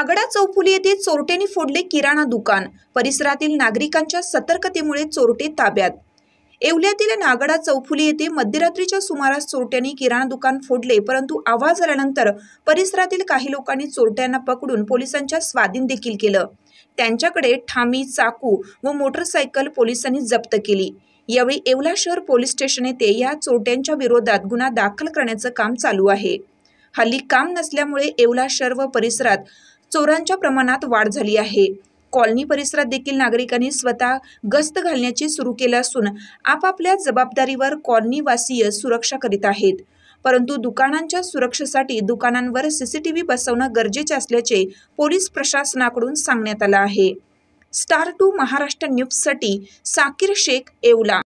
आगडा चौफुली येथे चोरट्यांनी फोडले किराणा दुकान. परिसरातील नागरिकांच्या सतर्कतेमुळे चोरटे ताब्यात. येवल्यातील नागडा चौफुली येथे मध्यरात्रीच्या सुमारास चोरट्यांनी किराणा दुकान फोडले परंतु आवाज आल्यानंतर परिसरातील काही लोकांनी चोरट्यांना पकडून पोलिसांच्या स्वाधीन देखील केलं. त्यांच्याकडे ठामी चाकू व मोटरसायकल पोलिसांनी जप्त केली. यावेळी येवला शहर पोलीस स्टेशन येथे या चोरट्यांच्या विरोधात गुन्हा दाखल करण्याचं काम चालू आहे. हल्ली काम नसल्यामुळे येवला शहर व परिसरात चोरांच्या प्रमाणात वाढ झाली आहे. कॉलनी परिसरात देखील नागरिकांनी स्वतः गस्त घालण्याची सुरू केलं असून आपापल्या जबाबदारीवर कॉलनीवासीय सुरक्षा करीत आहेत. परंतु दुकानांच्या सुरक्षेसाठी दुकानांवर सीसीटीव्ही बसवणं गरजेचे असल्याचे पोलीस प्रशासनाकडून सांगण्यात आलं आहे. स्टार टू महाराष्ट्र न्यूजसाठी साकीर शेख येवला.